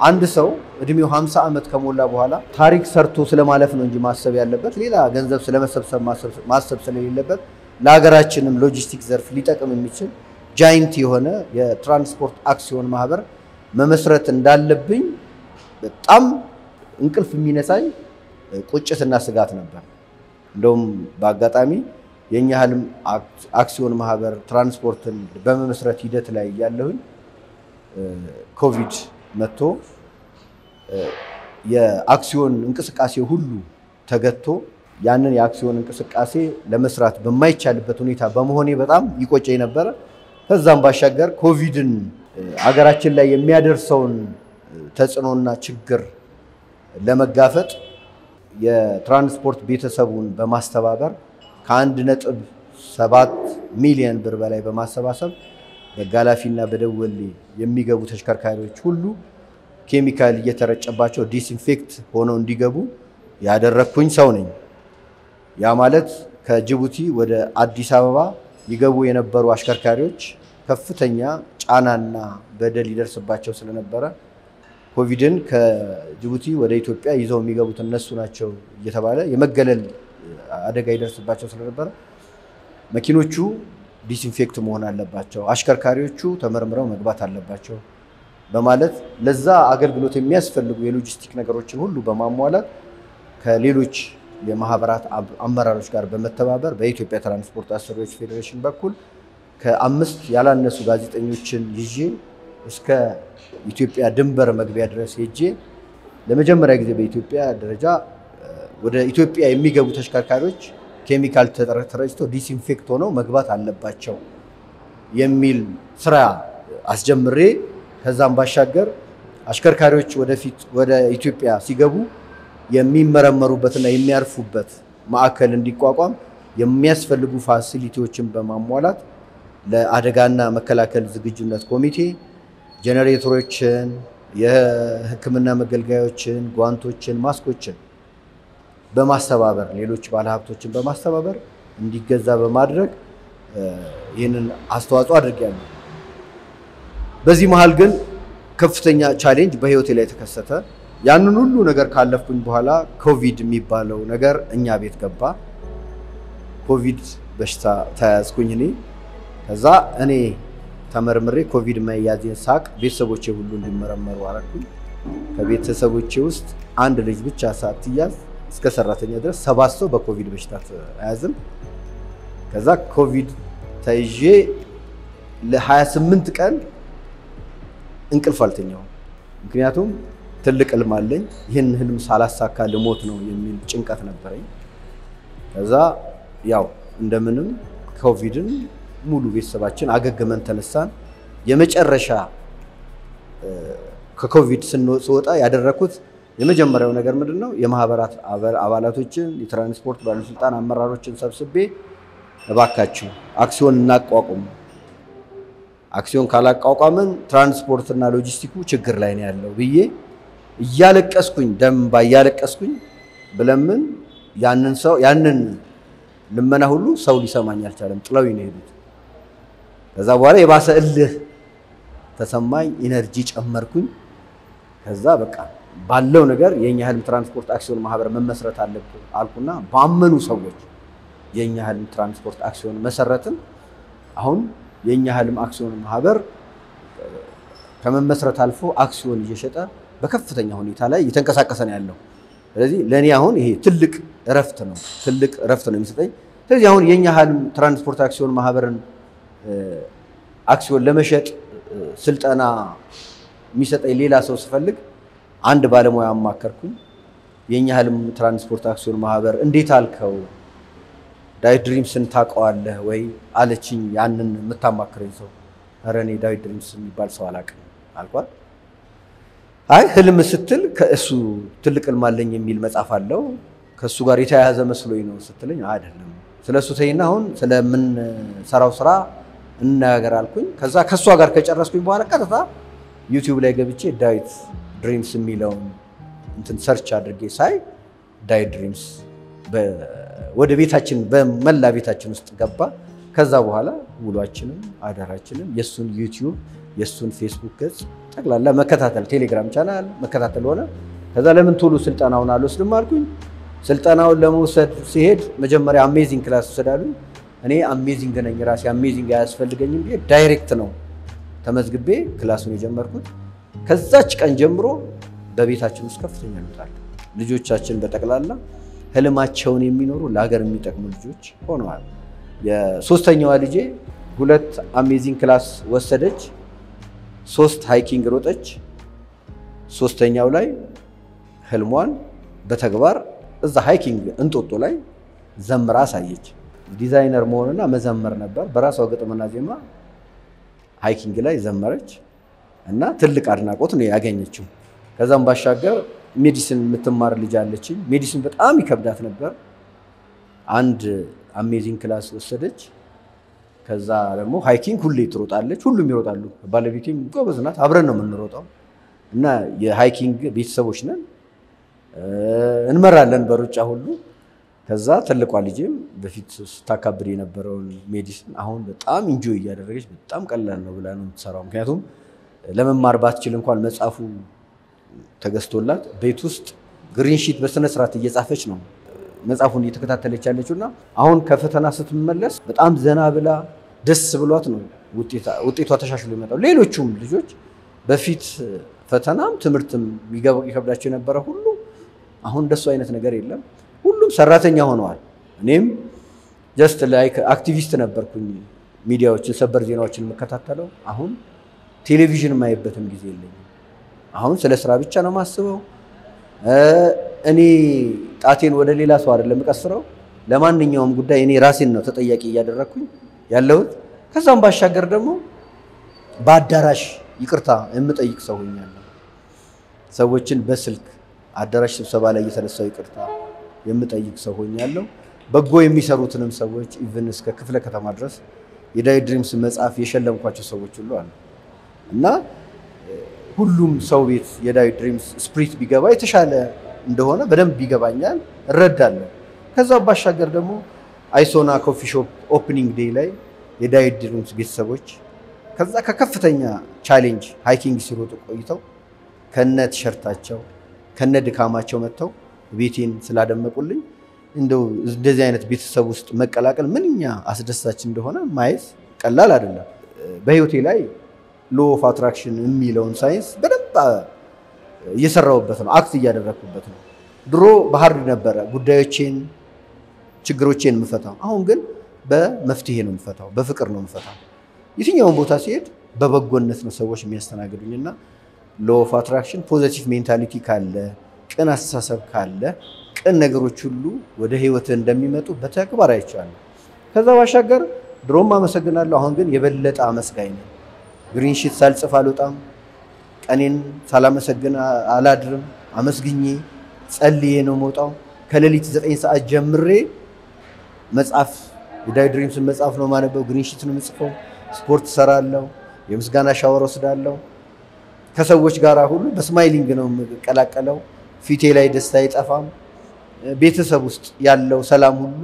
አንድ ሰው እድሜው 50 ዓመት ከሞላ በኋላ ታሪክ ሰርቶ ስለማለፍ ነው እንጂ ማሰብ ያለበት ሌላ ገንዘብ ስለመሰብሰብ ማሰብ ስለሌለበት ለሀገራችንም ሎጂስቲክ ዘርፍ ሊጠቅም የሚችል giant የሆነ የትራንስፖርት አክሲዮን ማህበር መመስረት እንዳለብኝ በጣም እንቅልፍ የሚነሳኝ ቁጭትና ስጋት ነበር። እንደውም በአጋጣሚ የእኛ ህልም አክሲዮን ማህበር ትራንስፖርትን በመመስረት ሂደት ላይ ያለሁኝ ኮቪድ መጥቶ የአክሲዮን እንቅስቃሴ ሁሉ ተገቶ ያንን የአክሲዮን እንቅስቃሴ ለመስራት በማይቻልበት ሁኔታ በመሆኔ በጣም ይቆጨኝ ነበረ። ከዛም ባሻገር ኮቪድን አገራችን ላይ የሚያደርሰውን ተጽዕኖና ችግር ለመጋፈጥ የትራንስፖርት ቤተሰቡን በማስተባበር ከአንድ ነጥብ ሰባት ሚሊዮን ብር በላይ በማሰባሰብ በጋላፊና በደወሌ የሚገቡ ተሽከርካሪዎች ሁሉ ኬሚካል እየተረጨባቸው disinfect ሆነው እንዲገቡ ያደረግኩኝ ሰው ነኝ። ያ ማለት ከጅቡቲ ወደ አዲስ አበባ ይገቡ የነበሩ አሽከርካሪዎች ከፍተኛ ጫናና በደል ይደርስባቸው ስለነበረ ኮቪድን ከጅቡቲ ወደ ኢትዮጵያ ይዘው የሚገቡት እነሱ ናቸው እየተባለ የመገለል አደጋ ይደርስባቸው ስለነበረ መኪኖቹ disinfect መሆን አለባቸው፣ አሽከርካሪዎቹ ተመርምረው መግባት አለባቸው በማለት ለዛ አገልግሎት የሚያስፈልጉ የሎጂስቲክ ነገሮችን ሁሉ በማሟላት ከሌሎች የማህበራት አመራሮች ጋር በመተባበር በኢትዮጵያ ትራንስፖርት አሰሪዎች ፌዴሬሽን በኩል ከአምስት ያላነሱ ጋዜጠኞችን ይዤ እስከ ኢትዮጵያ ድንበር መግቢያ ድረስ ሄጄ ለመጀመሪያ ጊዜ በኢትዮጵያ ደረጃ ወደ ኢትዮጵያ የሚገቡ ተሽከርካሪዎች ኬሚካል ተረጭተው disinfect ሆነው መግባት አለባቸው የሚል ስራ አስጀምሬ ከዛም ባሻገር አሽከርካሪዎች ወደፊት ወደ ኢትዮጵያ ሲገቡ የሚመረመሩበትና የሚያርፉበት ማዕከል እንዲቋቋም የሚያስፈልጉ facility ዎችን በማሟላት ለአደጋና መከላከል ዝግጁነት ኮሚቴ ጄኔሬተሮችን፣ የሕክምና መገልገያዎችን፣ ጓንቶችን፣ ማስኮችን በማስተባበር ሌሎች ባለሀብቶችን በማስተባበር እንዲገዛ በማድረግ ይህንን አስተዋጽኦ አድርጌያለሁ። በዚህ መሃል ግን ከፍተኛ challenge በህይወቴ ላይ ተከሰተ። ያንን ሁሉ ነገር ካለፍኩኝ በኋላ ኮቪድ የሚባለው ነገር እኛ ቤት ገባ። ኮቪድ በሽታ ተያያዝኩኝ እኔ። ከዛ እኔ ተመርምሬ ኮቪድ መያዜን ሳቅ ቤተሰቦቼ ሁሉ እንዲመረመሩ አረኩኝ። ከቤተሰቦቼ ውስጥ አንድ ልጅ ብቻ ሳትያዝ እስከ ሰራተኛ ድረስ ሰባት ሰው በኮቪድ በሽታ ተያዝን። ከዛ ኮቪድ ተይዤ ለ28 ቀን እንቅልፍ አልተኛውም። ምክንያቱም ትልቅ ህልም አለኝ። ይህን ህልም ሳላሳካ ልሞት ነው የሚል ጭንቀት ነበረኝ። ከዛ ያው እንደምንም ኮቪድን ሙሉ ቤተሰባችን አገግመን ተነሳን። የመጨረሻ ከኮቪድ ስወጣ ያደረኩት የመጀመሪያው ነገር ምንድን ነው? የማህበራት አባላቶችን የትራንስፖርት ባለስልጣን አመራሮችን ሰብስቤ እባካችሁ አክሲዮን እናቋቁም አክሲዮን ካላቋቋምን ትራንስፖርትና ሎጂስቲኩ ችግር ላይ ነው ያለው ብዬ እያለቀስኩኝ ደም እያለቀስኩኝ ብለምን ያንን ሰው ያንን ልመና ሁሉ ሰው ሊሰማኝ አልቻለም። ጥለውኝ ነው የሄዱት። ከዛ በኋላ የባሰ እልህ ተሰማኝ፣ energy ጨመርኩኝ። ከዛ በቃ ባለው ነገር የእኛ ህልም ትራንስፖርት አክሲዮን ማህበር መመስረት አለብን አልኩና ባመኑ ሰዎች የእኛ ህልም ትራንስፖርት አክሲዮን መሰረትን። አሁን የእኛ ህልም አክሲዮን ማህበር ከመመስረት አልፎ አክሲዮን እየሸጠ በከፍተኛ ሁኔታ ላይ እየተንቀሳቀሰ ነው ያለው። ስለዚህ ለእኔ አሁን ይሄ ትልቅ እረፍት ነው፣ ትልቅ እረፍት ነው የሚሰጠኝ። ስለዚህ አሁን የእኛ ህልም ትራንስፖርት አክሲዮን ማህበርን አክሲዮን ለመሸጥ ስልጠና የሚሰጠኝ ሌላ ሰው ስፈልግ አንድ ባለሙያ አማከርኩኝ። የእኛ ህልም ትራንስፖርት አክሲዮን ማህበር እንዴት አልከው ዳዊት ድሪምስን ታውቀዋለህ ወይ አለችኝ። ያንን የምታማክረኝ ሰው ኧረ እኔ ዳዊት ድሪምስ የሚባል ሰው አላውቅም አልኳት። አይ ህልም ስትል ከእሱ ትልቅ ህልም አለኝ የሚል መጽሐፍ አለው ከእሱ ጋር የተያያዘ መስሎኝ ነው ስትለኝ፣ አይደለም ስለ እሱ ተይና አሁን ስለምንሰራው ስራ እንነጋገር አልኩኝ። ከዛ ከእሷ ጋር ከጨረስኩኝ በኋላ ቀጥታ ዩቲዩብ ላይ ገብቼ ዳዊት ድሪምስ የሚለውን እንትን search አድርጌ ሳይ ዳዊት ድሪምስ ወደ ቤታችን በመላ ቤታችን ውስጥ ገባ። ከዛ በኋላ ውሎአችንም አዳራችንም የእሱን ዩቲዩብ የእሱን ፌስቡክ ገጽ ጠቅላላ መከታተል፣ ቴሌግራም ቻናል መከታተል ሆነ። ከዛ ለምን ቶሎ ስልጠናውን አልወስድም አልኩኝ። ስልጠናውን ለመውሰድ ሲሄድ መጀመሪያ amazing class ውሰድ አሉኝ። እኔ amazing ነኝ ራሴ amazing አያስፈልገኝም ብዬ direct ነው ተመዝግቤ class ኡን የጀመርኩት። ከዛች ቀን ጀምሮ በቤታችን ውስጥ ከፍተኛ ለውጥ ልጆቻችን በጠቅላላ ህልማቸውን የሚኖሩ ለሀገር የሚጠቅሙ ልጆች ሆነዋል። የሶስተኛዋ ልጄ ሁለት amazing class ወሰደች፣ ሶስት hiking ሮጠች። ሶስተኛው ላይ ህልሟን በተግባር እዛ hiking እንጦጦ ላይ ዘምራ አሳየች። ዲዛይነር መሆንና መዘመር ነበር። በራሷ ግጥምና ዜማ hiking ላይ ዘመረች እና ትልቅ አድናቆት ነው ያገኘችው። ከዛም ባሻገር medicine የምትማር ልጅ አለችኝ። medicine በጣም ይከብዳት ነበር። አንድ amazing class ወሰደች። ከዛ ደግሞ hiking ሁሌ ትሮጣለች። ሁሉም ይሮጣሉ። ባለቤቴም ጎበዝ ናት። አብረን ነው የምንሮጠው እና የ hiking ቤተሰቦች ነን። እንመራለን በሩጫ ሁሉ። ከዛ ትልቋ ልጄም በፊት ስታካብድ የነበረውን medicine አሁን በጣም enjoy እያደረገች በጣም ቀላል ነው ብላ ነው የምትሰራው። ምክንያቱም ለመማር ባትችል እንኳን መጽሐፉ ተገዝቶላት ቤት ውስጥ green sheet በስነ ስርዓት እየጻፈች ነው መጽሐፉን እየተከታተለች ያለችው እና አሁን ከፈተና ስትመለስ በጣም ዘና ብላ ደስ ብሏት ነው ውጤቷ ተሻሽሎ ይመጣው። ሌሎቹም ልጆች በፊት ፈተናም ትምህርትም ይከብዳቸው የነበረ ሁሉ አሁን እንደሱ አይነት ነገር የለም። ሁሉም ሰራተኛ ሆነዋል። እኔም just like activist ነበርኩኝ። ሚዲያዎችን ሰበር ዜናዎችን የምከታተለው። አሁን ቴሌቪዥን የማይበትም ጊዜ የለኝም። አሁን ስለ ስራ ብቻ ነው የማስበው። እኔ ጣቴን ወደ ሌላ ሰው አይደለም የምቀስረው። ለማንኛውም ጉዳይ እኔ ራሴን ነው ተጠያቂ እያደረግኩኝ ያለሁት። ከዛም ባሻገር ደግሞ በአዳራሽ ይቅርታ የምጠይቅ ሰው ሆኛለሁ። ሰዎችን በስልክ አዳራሽ ስብሰባ ላይ እየተነሳሁ ይቅርታ የምጠይቅ ሰው ሆኛለሁ። በጎ የሚሰሩትንም ሰዎች even እስከ ክፍለ ከተማ ድረስ የዳዊት ድሪምስ መጽሐፍ የሸለምኳቸው ሰዎች ሁሉ አሉ እና ሁሉም ሰው ቤት የዳዊት ድሪምስ spirit ቢገባ የተሻለ እንደሆነ በደንብ ይገባኛል፣ እረዳለሁ። ከዛ ባሻገር ደግሞ አይሶና coffee shop opening day ላይ የዳዊት ድሪምስ ቤተሰቦች ከዛ ከከፍተኛ challenge hiking ሲሮጡ ቆይተው ከነ ቲሸርታቸው ከነ ድካማቸው መጥተው ቤቴን ስላደመቁልኝ እንደው እንደዚህ አይነት ቤተሰብ ውስጥ መቀላቀል ምንኛ አስደሳች እንደሆነ ማየት ቀላል አይደለም። በህይወቴ ላይ law of attraction የሚለውን ሳይንስ በደንብ እየሰራሁበት ነው፣ act እያደረግኩበት ነው። ድሮ በ hard ነበረ ጉዳዮቼን፣ ችግሮቼን የምፈታው። አሁን ግን በመፍትሄ ነው የምፈታው፣ በፍቅር ነው የምፈታው። የትኛውን ቦታ ስሄድ በበጎነት ነው ሰዎች የሚያስተናግዱኝና law of attraction positive mentality ካለ፣ ቅን አስተሳሰብ ካለ ቅን ነገሮች ሁሉ ወደ ህይወት እንደሚመጡ በተግባር አይቻለሁ። ከዛ ባሻገር ድሮም አመሰግናለሁ። አሁን ግን የበለጠ አመስጋኝ ነኝ። green sheet ሳልጽፍ አልወጣም። ቀኔን ሳላመሰግን አላድርም። አመስግኜ ጸልዬ ነው መውጣው። ከሌሊት ዘጠኝ ሰዓት ጀምሬ መጽሐፍ የዳዊት ድሪምስን መጽሐፍ ነው ማነበው። green ነው የምጽፈው። ስፖርት እሰራለሁ። የምስጋና ሻወር ወስዳለሁ። ከሰዎች ጋር ሁሉ በ smiling ነው የምቀላቀለው። ፊቴ ላይ ደስታ አይጠፋም። ቤተሰብ ውስጥ ያለው ሰላም ሁሉ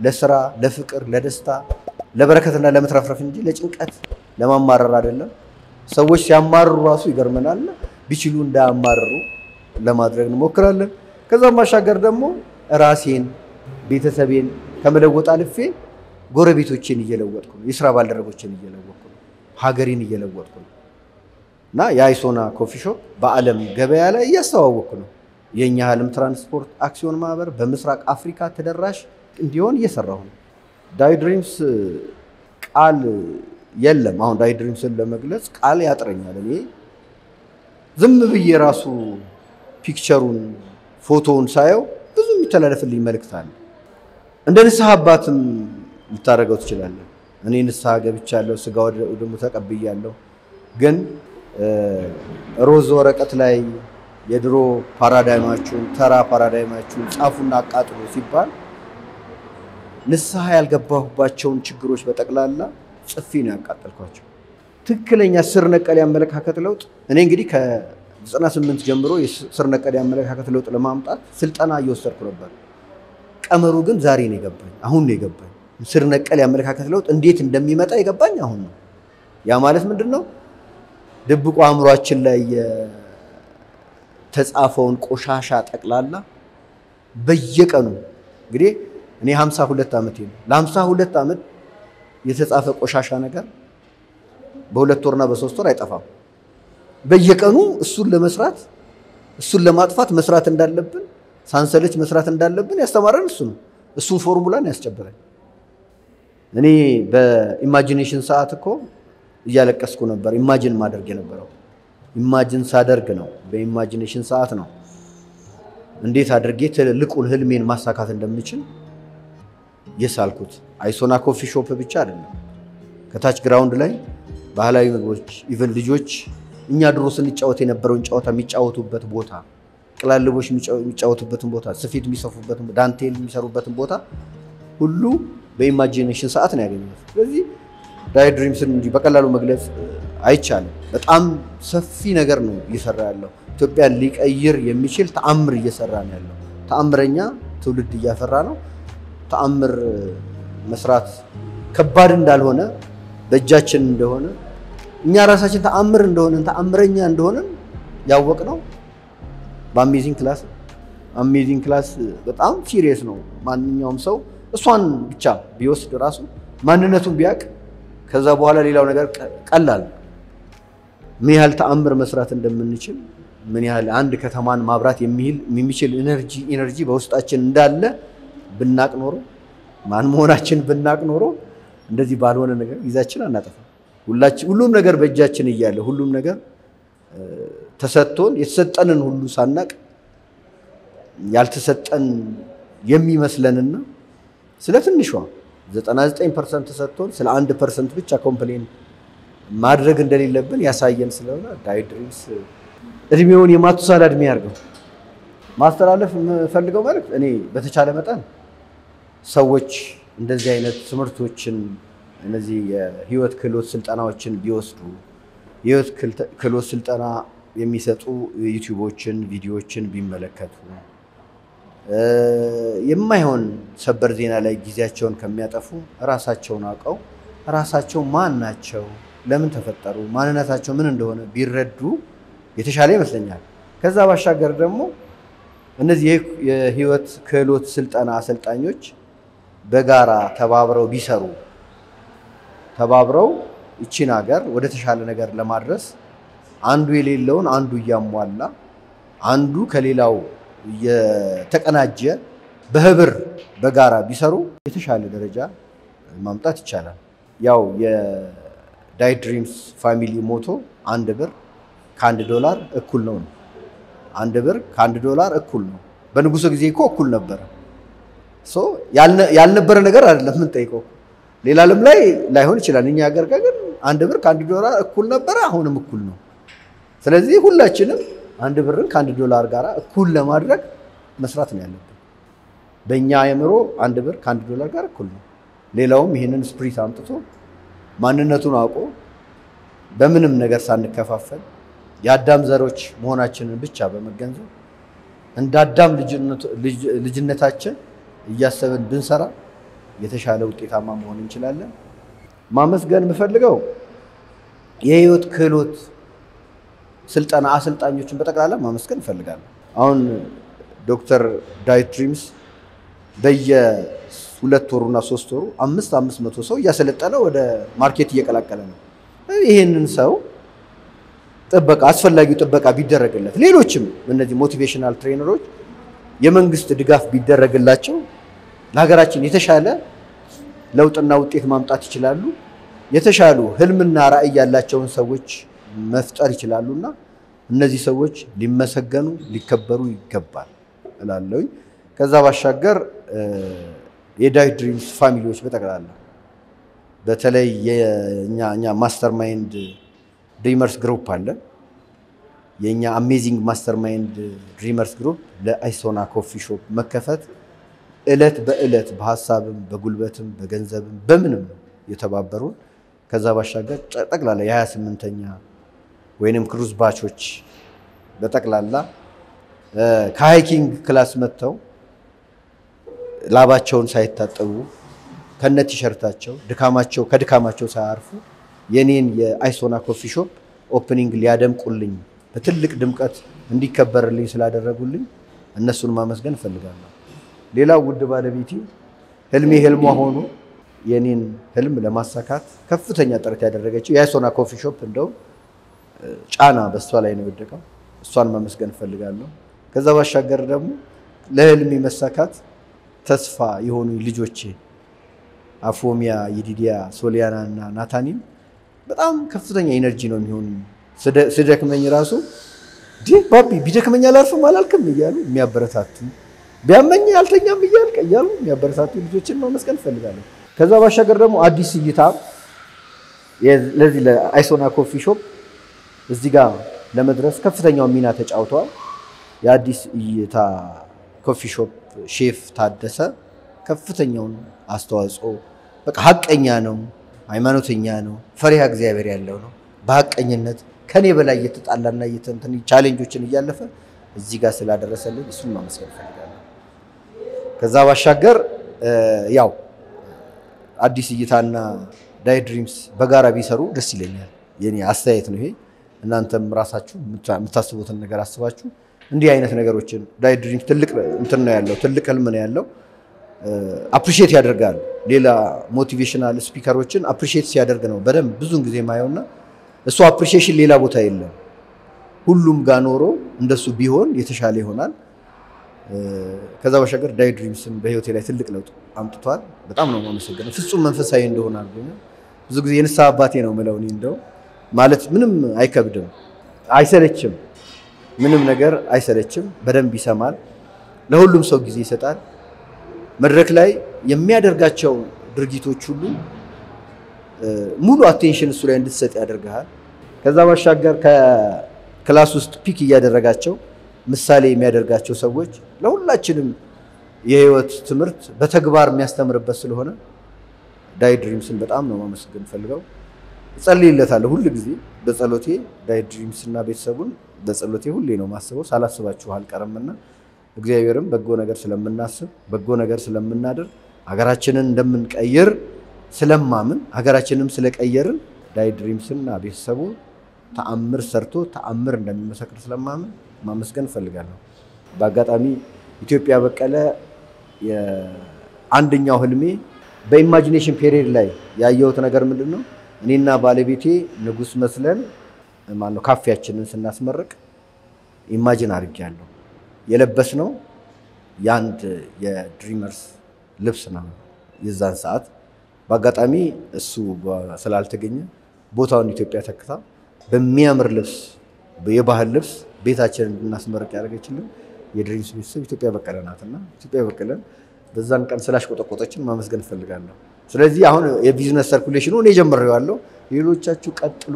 ለስራ፣ ለፍቅር፣ ለደስታ፣ ለበረከትና ለመትረፍረፍ እንጂ ለጭንቀት ለማማረር አይደለም። ሰዎች ሲያማርሩ ራሱ ይገርመናል። ቢችሉ እንዳያማርሩ ለማድረግ እንሞክራለን። ከዛም ባሻገር ደግሞ ራሴን ቤተሰቤን ከመለወጥ አልፌ ጎረቤቶቼን እየለወጥኩ ነው። የስራ ባልደረቦቼን እየለወጥኩ ነው። ሀገሬን እየለወጥኩ ነው እና የአይሶና coffee shop በዓለም ገበያ ላይ እያስተዋወቅኩ ነው። የእኛ ህልም ትራንስፖርት አክሲዮን ማህበር በምስራቅ አፍሪካ ተደራሽ እንዲሆን እየሰራሁ ነው። ዳዊት ድሪምስ ቃል የለም። አሁን ዳዊት ድሪምስን ለመግለጽ ቃል ያጥረኛል። እኔ ዝም ብዬ ራሱ picture ኡን ፎቶውን ሳየው ብዙ የሚተላለፍልኝ መልእክት አለ። እንደ ንስሐ አባትም ልታደርገው ትችላለህ። እኔ ንስሐ ገብቻለሁ፣ ስጋ ወደሙ ተቀብያለሁ። ግን ሮዝ ወረቀት ላይ የድሮ ፓራዳይማችሁን ተራ ፓራዳይማችሁን ጻፉና አቃጥሎ ሲባል ንስሐ ያልገባሁባቸውን ችግሮች በጠቅላላ ጽፌ ነው ያቃጠልኳቸው። ትክክለኛ ስር ነቀል ያመለካከት ለውጥ እኔ እንግዲህ ከ98 ጀምሮ የስር ነቀል ያመለካከት ለውጥ ለማምጣት ስልጠና እየወሰድኩ ነበር። ቀመሩ ግን ዛሬ ነው የገባኝ፣ አሁን ነው የገባኝ። ስር ነቀል ያመለካከት ለውጥ እንዴት እንደሚመጣ የገባኝ አሁን ነው። ያ ማለት ምንድን ነው? ድብቁ አእምሯችን ላይ የተጻፈውን ቆሻሻ ጠቅላላ በየቀኑ እንግዲህ እኔ 52 ዓመቴ ነው። ለ52 ዓመት የተጻፈ ቆሻሻ ነገር በሁለት ወርና በሶስት ወር አይጠፋም። በየቀኑ እሱን ለመስራት እሱን ለማጥፋት መስራት እንዳለብን ሳንሰለች መስራት እንዳለብን ያስተማረን እሱ ነው። እሱን ፎርሙላን ያስጨበጠኝ። እኔ በ imagination ሰዓት እኮ እያለቀስኩ ነበር። imagine ማድረግ የነበረው imagine ሳደርግ ነው። በ imagination ሰዓት ነው እንዴት አድርጌ ትልቁን ህልሜን ማሳካት እንደምችል የሳልኩት። አይሶና coffee shop ብቻ አይደለም። ከታች ground ላይ ባህላዊ ምግቦች even ልጆች እኛ ድሮ ስንጫወት የነበረውን ጨዋታ የሚጫወቱበት ቦታ፣ ቅልልቦሽ የሚጫወቱበትን ቦታ፣ ስፌት የሚሰፉበትን፣ ዳንቴል የሚሰሩበትን ቦታ ሁሉ በ imagination ሰዓት ነው ያገኘሁት። ስለዚህ ዳዊት ድሪምስን እንጂ በቀላሉ መግለጽ አይቻልም። በጣም ሰፊ ነገር ነው እየሰራ ያለው። ኢትዮጵያን ሊቀይር የሚችል ተአምር እየሰራ ነው ያለው። ተአምረኛ ትውልድ እያፈራ ነው። ተአምር መስራት ከባድ እንዳልሆነ በእጃችን እንደሆነ እኛ ራሳችን ተአምር እንደሆነ ተአምረኛ እንደሆነ ያወቅነው በ amazing class። amazing class በጣም serious ነው። ማንኛውም ሰው እሷን ብቻ ቢወስድ ራሱ ማንነቱን ቢያውቅ ከዛ በኋላ ሌላው ነገር ቀላል። ምን ያህል ተአምር መስራት እንደምንችል ምን ያህል አንድ ከተማን ማብራት የሚችል energy energy በውስጣችን እንዳለ ብናቅ ኖሮ ማን መሆናችን ብናቅ ኖሮ እንደዚህ ባልሆነ ነገር ጊዜያችን አናጠፋም። ሁሉም ነገር በእጃችን እያለ ሁሉም ነገር ተሰጥቶን የተሰጠንን ሁሉ ሳናቅ ያልተሰጠን የሚመስለንና ስለ ትንሿ 99 percent ተሰጥቶን ስለ አንድ percent ብቻ complain ማድረግ እንደሌለብን ያሳየን ስለሆነ ዳዊት እድሜውን የማቱሳላ እድሜ ያድርገው። ማስተላለፍ የምፈልገው መልዕክት እኔ በተቻለ መጠን ሰዎች እንደዚህ አይነት ትምህርቶችን እነዚህ የህይወት ክህሎት ስልጠናዎችን ቢወስዱ የህይወት ክህሎት ስልጠና የሚሰጡ ዩቲዩቦችን፣ ቪዲዮዎችን ቢመለከቱ የማይሆን ሰበር ዜና ላይ ጊዜያቸውን ከሚያጠፉ ራሳቸውን አውቀው ራሳቸው ማን ናቸው፣ ለምን ተፈጠሩ፣ ማንነታቸው ምን እንደሆነ ቢረዱ የተሻለ ይመስለኛል። ከዛ ባሻገር ደግሞ እነዚህ የህይወት ክህሎት ስልጠና አሰልጣኞች በጋራ ተባብረው ቢሰሩ ተባብረው ይቺን ሀገር ወደ ተሻለ ነገር ለማድረስ አንዱ የሌለውን አንዱ እያሟላ አንዱ ከሌላው የተቀናጀ በህብር በጋራ ቢሰሩ የተሻለ ደረጃ ማምጣት ይቻላል። ያው የዳዊት ድሪምስ family motto አንድ ብር ከአንድ ዶላር እኩል ነው። አንድ ብር ከአንድ ዶላር እኩል ነው። በንጉሱ ጊዜ እኮ እኩል ነበረ። ያልነበረ ነገር አይደለም የምንጠይቀው። ሌላ ዓለም ላይ ላይሆን ይችላል። እኛ ሀገር ግን አንድ ብር ከአንድ ዶላር እኩል ነበረ፣ አሁንም እኩል ነው። ስለዚህ ሁላችንም አንድ ብርን ከአንድ ዶላር ጋር እኩል ለማድረግ መስራት ነው ያለብን። በእኛ አእምሮ አንድ ብር ከአንድ ዶላር ጋር እኩል ነው። ሌላውም ይህንን ስፕሪት አምጥቶ ማንነቱን አውቆ በምንም ነገር ሳንከፋፈል የአዳም ዘሮች መሆናችንን ብቻ በመገንዘብ እንደ አዳም ልጅነታችን እያሰብን ብንሰራ የተሻለ ውጤታማ መሆን እንችላለን። ማመስገን የምፈልገው የህይወት ክህሎት ስልጠና አሰልጣኞችን በጠቅላላ ማመስገን እፈልጋለሁ። አሁን ዶክተር ዳዊት ድሪምስ በየሁለት ወሩና ሶስት ወሩ አምስት አምስት መቶ ሰው እያሰለጠነ ወደ market እየቀላቀለ ነው። ይህንን ሰው ጥበቃ አስፈላጊው ጥበቃ ቢደረግለት፣ ሌሎችም እነዚህ motivational trainer ኦች የመንግስት ድጋፍ ቢደረግላቸው ለሀገራችን የተሻለ ለውጥና ውጤት ማምጣት ይችላሉ። የተሻሉ ህልምና ራዕይ ያላቸውን ሰዎች መፍጠር ይችላሉና እነዚህ ሰዎች ሊመሰገኑ ሊከበሩ ይገባል እላለሁኝ። ከዛ ባሻገር የዳዊት ድሪምስ family ዎች በጠቅላላ በተለይ እኛ master mind dreamers group አለን። የእኛ amazing master mind dreamers group ለአይሶና coffee shop መከፈት እለት በእለት በሀሳብም በጉልበትም በገንዘብም በምንም የተባበሩን ከዛ ባሻገር ጠቅላላ የ28ኛ ወይንም ክሩዝ batch ኦች በጠቅላላ ከ hiking class መጥተው ላባቸውን ሳይታጠቡ ከነ ቲሸርታቸው ድካማቸው ከድካማቸው ሳያርፉ የኔን የአይሶና coffee shop opening ሊያደምቁልኝ በትልቅ ድምቀት እንዲከበርልኝ ስላደረጉልኝ እነሱን ማመስገን እፈልጋለሁ። ሌላው ውድ ባለቤቴ ህልሜ ህልሟ ሆኖ የኔን ህልም ለማሳካት ከፍተኛ ጥረት ያደረገችው የአይሶና coffee shop እንደውም ጫና በእሷ ላይ ነው የወደቀው። እሷን ማመስገን እፈልጋለሁ። ከዛ ባሻገር ደግሞ ለህልሜ መሳካት ተስፋ የሆኑ ልጆቼ አፎሚያ፣ ይዲዲያ፣ ሶሊያና እና ናታኒም በጣም ከፍተኛ energy ነው የሚሆኑ ስደክመኝ ራሱ ባቢ ቢደክመኝ አላርፍም አላልክም እያሉ የሚያበረታቱ ቢያመኝ አልተኛም እያልክ እያሉ የሚያበረታቱ ልጆችን ማመስገን እፈልጋለሁ። ከዛ ባሻገር ደግሞ አዲስ እይታ ለዚህ ለአይሶና coffee shop እዚህ ጋር ለመድረስ ከፍተኛውን ሚና ተጫውተዋል። የአዲስ እይታ coffee shop chef ታደሰ ከፍተኛውን አስተዋጽኦ በቃ ሀቀኛ ነው፣ ሃይማኖተኛ ነው፣ ፈሪሃ እግዚአብሔር ያለው ነው። በሀቀኝነት ከኔ በላይ እየተጣላና challenge ኦችን እያለፈ እዚህ ጋር ስላደረሰልን እሱን ማመስገን እፈልጋለሁ። ከዛ ባሻገር ያው አዲስ እይታና ዳዊት ድሪምስ በጋራ ቢሰሩ ደስ ይለኛል። የኔ አስተያየት ነው ይሄ። እናንተም ራሳችሁ የምታስቡትን ነገር አስባችሁ እንዲህ አይነት ነገሮችን ዳዊት ድሪምስ ትልቅ እንትን ነው ያለው፣ ትልቅ ህልም ነው ያለው። appreciate ያደርጋል። ሌላ motivational speaker ኦችን appreciate ሲያደርግ ነው በደንብ ብዙውን ጊዜ ማየውና እሱ appreciation ሌላ ቦታ የለም። ሁሉም ጋር ኖሮ እንደሱ ቢሆን የተሻለ ይሆናል። ከዛ ባሻገር ዳዊት ድሪምስን በህይወቴ ላይ ትልቅ ለውጥ አምጥቷል። በጣም ነው የማመሰግነው። ፍጹም መንፈሳዊ እንደሆነ አድርጎኛል። ብዙ ጊዜ የንስሐ አባቴ ነው የምለው እኔ እንደው ማለት ምንም አይከብድም፣ አይሰለችም፣ ምንም ነገር አይሰለችም። በደንብ ይሰማል፣ ለሁሉም ሰው ጊዜ ይሰጣል። መድረክ ላይ የሚያደርጋቸው ድርጊቶች ሁሉ ሙሉ attention እሱ ላይ እንድትሰጥ ያደርግሃል። ከዛ ባሻገር ከ class ውስጥ pick እያደረጋቸው ምሳሌ የሚያደርጋቸው ሰዎች ለሁላችንም የህይወት ትምህርት በተግባር የሚያስተምርበት ስለሆነ ዳይ ድሪምስን በጣም ነው ማመስገን ፈልገው እጸልይለታለሁ። ሁል ጊዜ በጸሎቴ ዳይ ድሪምስ እና ቤተሰቡን በጸሎቴ ሁሌ ነው ማስበው። ሳላስባችሁ አልቀርምና እግዚአብሔርም በጎ ነገር ስለምናስብ በጎ ነገር ስለምናደርግ ሀገራችንን እንደምንቀይር ስለማምን ሀገራችንም ስለቀየርን ዳይ ድሪምስና ቤተሰቡ ተአምር ሰርቶ ተአምር እንደሚመሰክር ስለማምን ማመስገን እፈልጋለሁ። በአጋጣሚ ኢትዮጵያ በቀለ የአንደኛው ህልሜ በ imagination period ላይ ያየሁት ነገር ምንድን ነው? እኔና ባለቤቴ ንጉሥ መስለን ማነው ካፌያችንን ስናስመርቅ imagine አድርጌያለሁ። የለበስነው የአንድ የ dreamers ልብስ ነው። የዛን ሰዓት በአጋጣሚ እሱ ስላልተገኘ ቦታውን ኢትዮጵያ ተክታ በሚያምር ልብስ የባህል ልብስ ቤታችንን እንድናስመርቅ ያደረገችልን የድሪምስ ቤተሰብ ኢትዮጵያ በቀለ ናትና ኢትዮጵያ በቀለን በዛን ቀን ስላሽቆጠቆጠችን ማመስገን እፈልጋለሁ። ስለዚህ አሁን የ business circulation ኡ እኔ ጀምሬዋለሁ፣ ሌሎቻችሁ ቀጥሉ።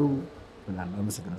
አመሰግናለሁ።